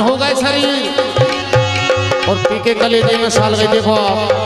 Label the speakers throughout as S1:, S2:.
S1: हो गए शरीर
S2: और पीके कले में साल गए देखो आप।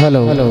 S2: Hello hello